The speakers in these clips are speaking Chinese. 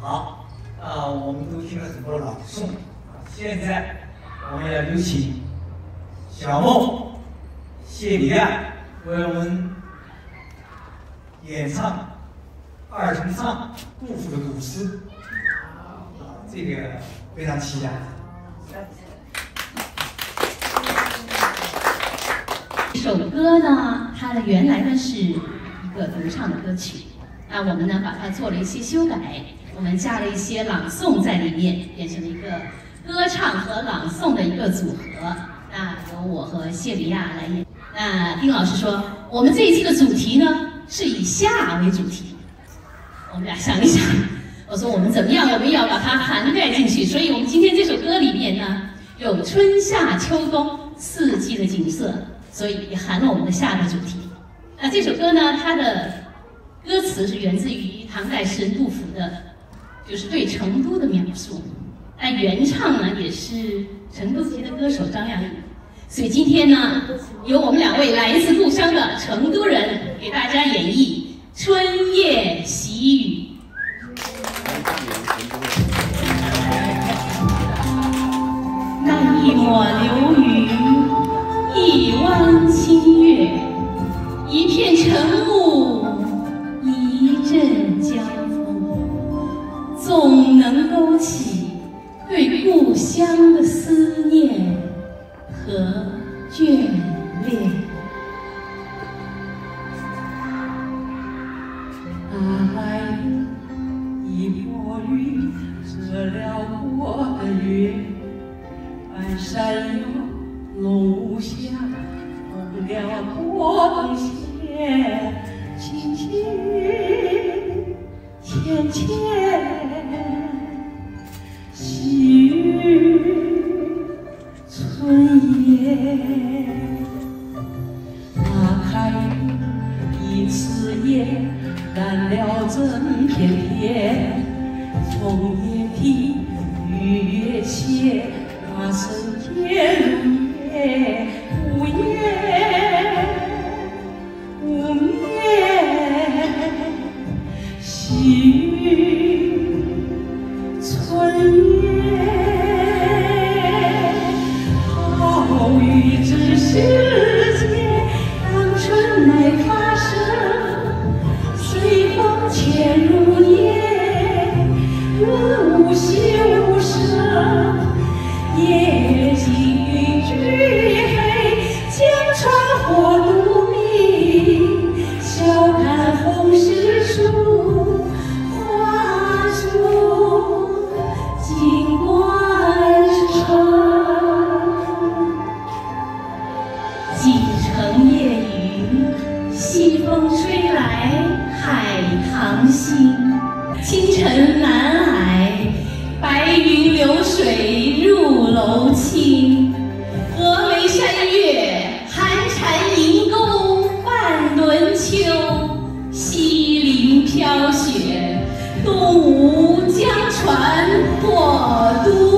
好，啊，我们都听了很多朗诵，现在我们要有请小梦、谢丽亚为我们演唱二重唱杜甫的古诗，这个非常期待。这首歌呢，它的原来呢是一个独唱的歌曲，那我们呢把它做了一些修改，我们加了一些朗诵在里面，变成了一个歌唱和朗诵的一个组合。那由我和谢里亚来演。那丁老师说，我们这一期的主题呢是以夏为主题，我们俩想一想，我说我们怎么样，我们要把它涵盖进去。所以我们今天这首歌里面呢有春夏秋冬四季的景色。所以也含了我们的夏的主题。那这首歌呢，它的歌词是源自于唐代诗人杜甫的，就是对成都的描述。那原唱呢，也是成都籍的歌手张靓颖。所以今天呢，由我们两位来自故乡的成都人给大家演绎《春夜喜雨》。那一抹流总能勾起对故乡的思念和眷恋。哎，一抹云遮了我的月，半山腰。龙舞下，红了波灯线，轻轻浅浅一次叶，染了整片天。从叶底雨也歇，那深天。无西风吹来海棠新。清晨南霭，白云流水入楼青。峨眉山月，寒蝉银钩半轮秋。西林飘雪，东吴江船过都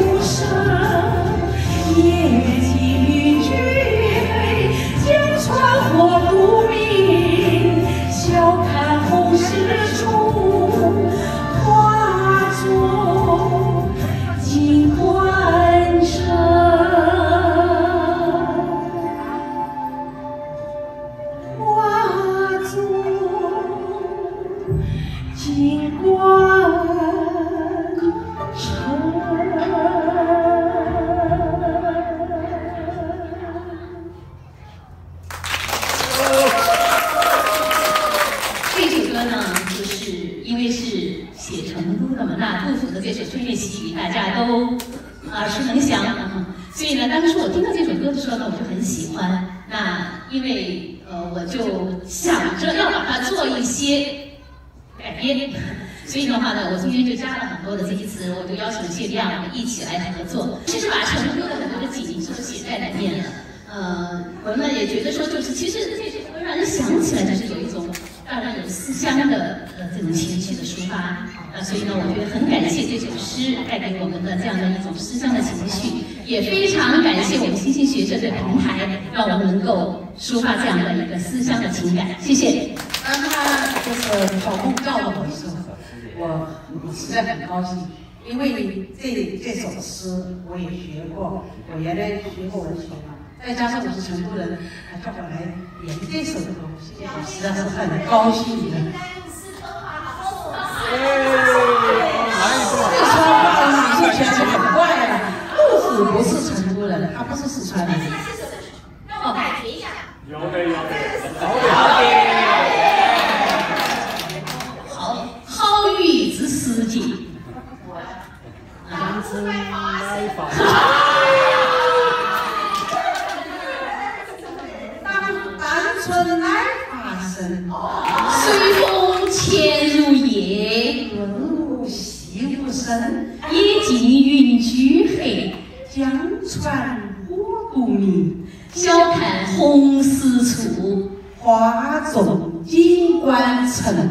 就是因为是写成都的嘛，那杜甫的这首《春夜喜》大家都耳熟能详。所以呢，当时我听到这首歌的时候呢，我就很喜欢。那因为呃，我就想着要把它做一些改编，所以的话呢，我中间就加了很多的这些词，我就邀请谢亮一起来合作。其实把成都的很多的景都写在里面了。呃，我们也觉得说，就是其实这首歌让人想起来，就是有一种思乡的呃这种情绪的抒发。呃，所以呢，我觉得很感谢这首诗带给我们的这样的一种思乡的情绪，也非常感谢我们星星学社的平台，让我们能够抒发这样的一个思乡的情感。谢谢。当他就是小梦叫了我一声，我实在很高兴，因为这这首诗我也学过，我原来学过文学嘛，再加上我是成都人，还叫我来演这首歌，我实在是很高兴的。四川话，四川话，以前是很怪的。杜甫不是成都人，他不是四川人。黑，江船火独明。晓看红湿处，花重锦官城。今宵的。